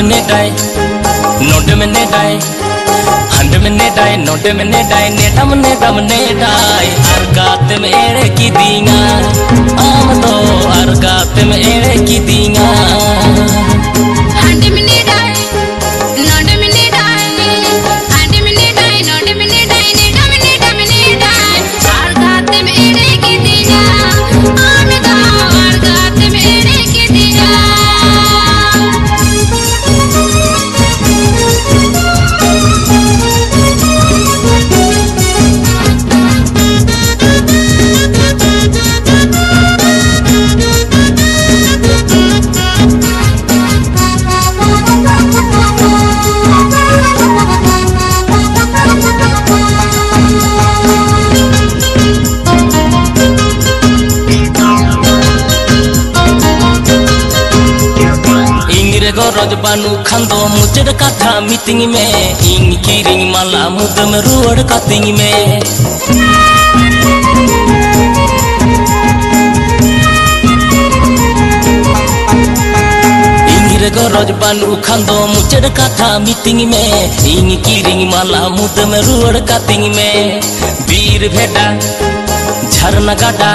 मिने डाए मिने हंड मिने डाए नोट मिने डाए नेटा ने डाए हर गात में एड़े की दीना आम हर गात में एड़े की गरज बानु खंदो मुचड़ कथा मीटिंग में। किरिंग माला मुदम में। गरज बानु खंदो मुचड़ कथा मीटिंग में। माला मुदम कतिंग में। भेटा, झरना गाटा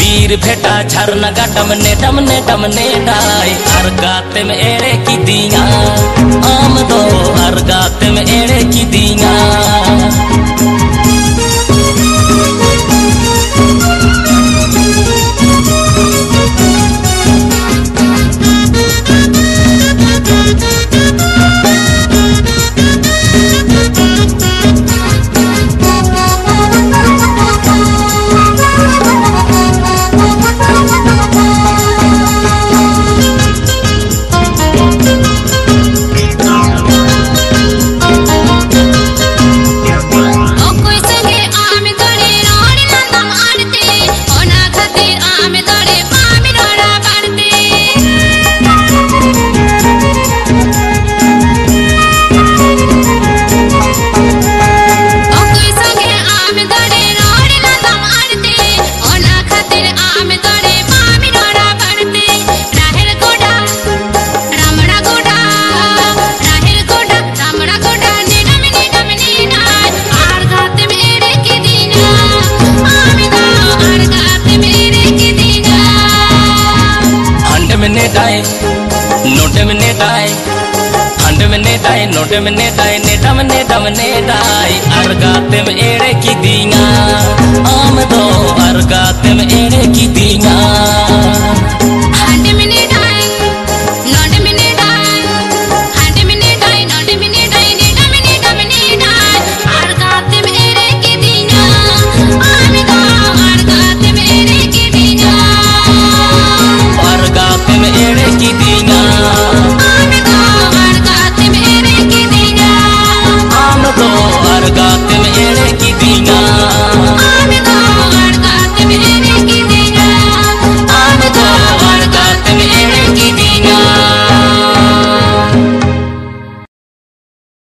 वीर भेटा झरन गटम ने डम ने डम ने डाय हर गाते में एड़े की दिया। आम नेटाए नोटे में नेटाए हंड में नेटाए नोटे में नेटाए नेटा में नेटा में नेटाए अरगाते में एड़े की दिया आम दो अरगाते में एड़े की